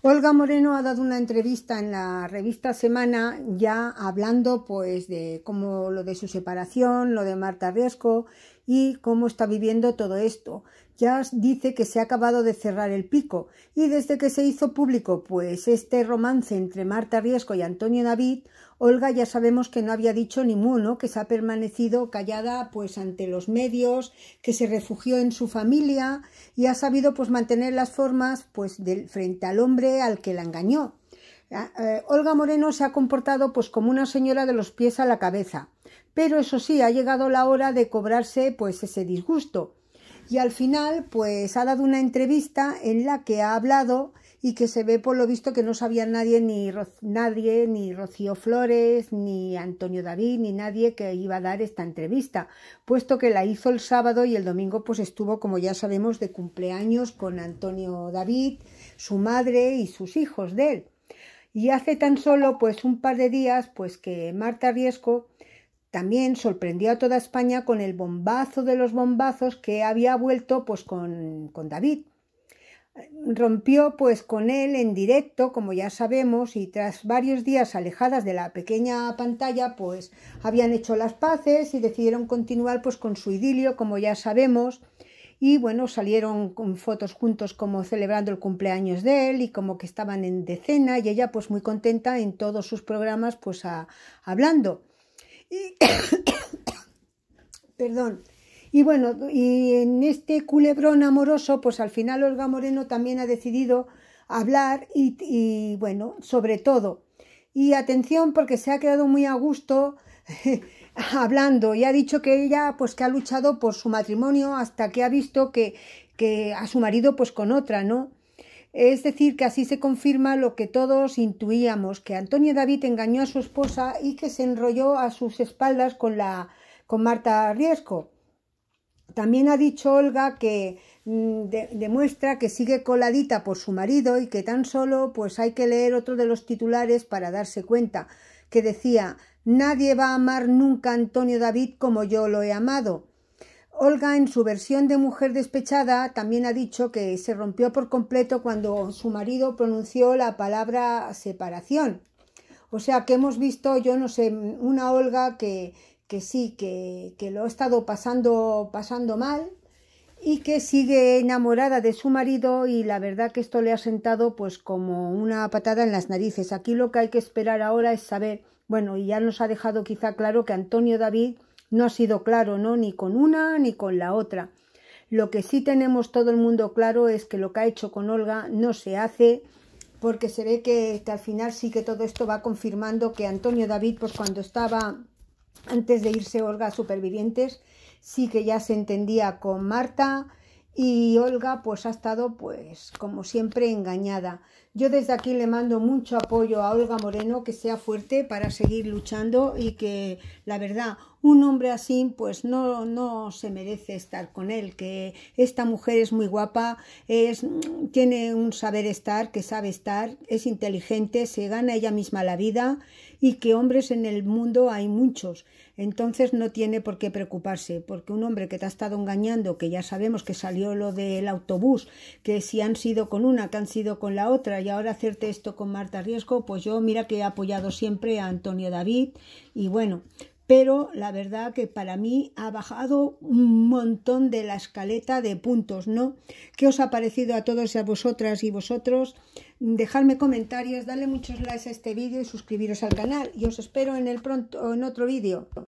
Olga Moreno ha dado una entrevista en la revista Semana ya hablando pues de cómo lo de su separación, lo de Marta Riesco y cómo está viviendo todo esto. Ya dice que se ha acabado de cerrar el pico y desde que se hizo público pues este romance entre Marta Riesco y Antonio David, Olga ya sabemos que no había dicho ni muno, que se ha permanecido callada pues ante los medios, que se refugió en su familia y ha sabido pues mantener las formas pues del frente al hombre al que la engañó. Ah, eh, Olga Moreno se ha comportado pues como una señora de los pies a la cabeza, pero eso sí, ha llegado la hora de cobrarse pues ese disgusto. Y al final pues ha dado una entrevista en la que ha hablado y que se ve por lo visto que no sabía nadie ni nadie ni Rocío Flores ni Antonio David ni nadie que iba a dar esta entrevista puesto que la hizo el sábado y el domingo pues estuvo como ya sabemos de cumpleaños con Antonio David su madre y sus hijos de él. Y hace tan solo pues un par de días pues que Marta Riesco también sorprendió a toda España con el bombazo de los bombazos que había vuelto pues con, con David rompió pues con él en directo, como ya sabemos, y tras varios días alejadas de la pequeña pantalla, pues habían hecho las paces y decidieron continuar pues con su idilio, como ya sabemos, y bueno, salieron con fotos juntos como celebrando el cumpleaños de él y como que estaban en decena y ella pues muy contenta en todos sus programas pues hablando. Y perdón. Y bueno, y en este culebrón amoroso, pues al final Olga Moreno también ha decidido hablar y, y bueno, sobre todo. Y atención porque se ha quedado muy a gusto hablando y ha dicho que ella pues que ha luchado por su matrimonio hasta que ha visto que, que a su marido pues con otra, ¿no? Es decir, que así se confirma lo que todos intuíamos, que Antonio David engañó a su esposa y que se enrolló a sus espaldas con la con Marta Riesco. También ha dicho Olga que mm, demuestra que sigue coladita por su marido y que tan solo pues hay que leer otro de los titulares para darse cuenta, que decía Nadie va a amar nunca a Antonio David como yo lo he amado. Olga, en su versión de mujer despechada, también ha dicho que se rompió por completo cuando su marido pronunció la palabra separación. O sea que hemos visto, yo no sé, una Olga que, que sí, que, que lo ha estado pasando, pasando mal y que sigue enamorada de su marido y la verdad que esto le ha sentado pues como una patada en las narices. Aquí lo que hay que esperar ahora es saber, bueno, y ya nos ha dejado quizá claro que Antonio David no ha sido claro, ¿no? Ni con una ni con la otra. Lo que sí tenemos todo el mundo claro es que lo que ha hecho con Olga no se hace porque se ve que, al final sí que todo esto va confirmando que Antonio David, pues cuando estaba antes de irse Olga a Supervivientes, sí que ya se entendía con Marta y Olga pues ha estado pues como siempre engañada. Yo desde aquí le mando mucho apoyo a Olga Moreno, que sea fuerte para seguir luchando y que la verdad un hombre así pues no, no se merece estar con él, que esta mujer es muy guapa, es, tiene un saber estar, que sabe estar, es inteligente, se gana ella misma la vida y que hombres en el mundo hay muchos. Entonces no tiene por qué preocuparse, porque un hombre que te ha estado engañando, que ya sabemos que salió lo del autobús, que si han sido con una, que han sido con la otra, y ahora hacerte esto con Marta Riesco, pues yo mira que he apoyado siempre a Antonio David y bueno, pero la verdad que para mí ha bajado un montón de la escaleta de puntos, ¿no? ¿Qué os ha parecido a todos y a vosotras y vosotros? Dejadme comentarios, darle muchos likes a este vídeo y suscribiros al canal y os espero en el pronto en otro vídeo.